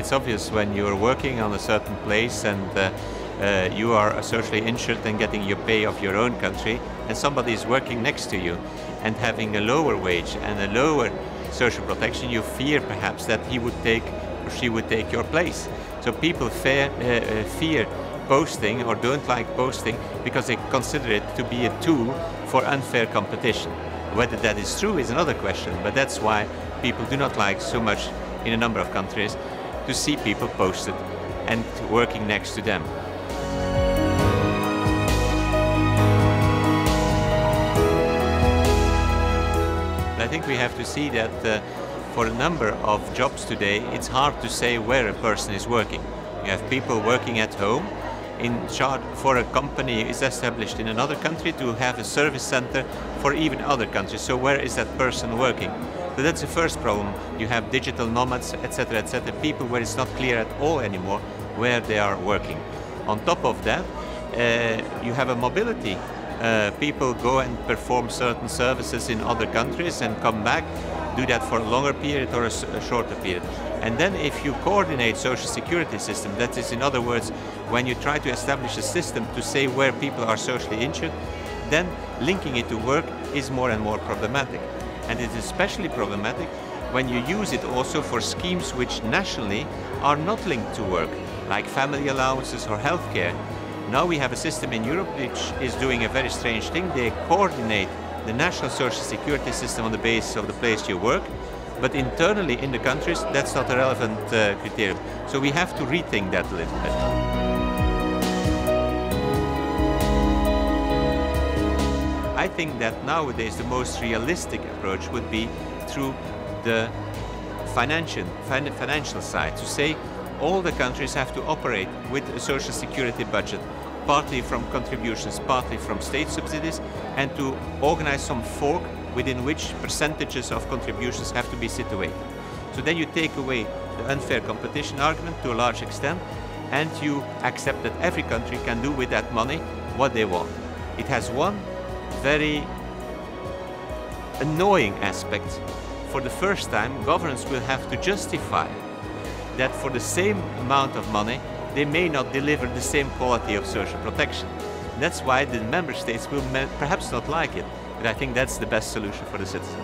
it's obvious when you're working on a certain place and uh, uh, you are socially insured and getting your pay of your own country, and somebody is working next to you and having a lower wage and a lower social protection, you fear perhaps that he would take or she would take your place. So people fear, uh, uh, fear posting or don't like posting because they consider it to be a tool for unfair competition. Whether that is true is another question, but that's why people do not like so much in a number of countries to see people posted and working next to them. I think we have to see that uh, for a number of jobs today, it's hard to say where a person is working. You have people working at home in charge for a company is established in another country to have a service center for even other countries. So where is that person working? So that's the first problem. You have digital nomads, etc., etc., people where it's not clear at all anymore where they are working. On top of that, uh, you have a mobility. Uh, people go and perform certain services in other countries and come back, do that for a longer period or a, a shorter period. And then if you coordinate social security system, that is in other words, when you try to establish a system to say where people are socially insured, then linking it to work is more and more problematic. And it is especially problematic when you use it also for schemes which nationally are not linked to work, like family allowances or healthcare. Now we have a system in Europe which is doing a very strange thing. They coordinate the national social security system on the basis of the place you work, but internally in the countries, that's not a relevant uh, criterion. So we have to rethink that a little bit. I think that nowadays the most realistic approach would be through the financial, fin financial side, to say all the countries have to operate with a social security budget, partly from contributions, partly from state subsidies, and to organize some fork within which percentages of contributions have to be situated. So then you take away the unfair competition argument to a large extent and you accept that every country can do with that money what they want. It has one very annoying aspect. For the first time, governments will have to justify that for the same amount of money, they may not deliver the same quality of social protection. That's why the member states will perhaps not like it. But I think that's the best solution for the citizen.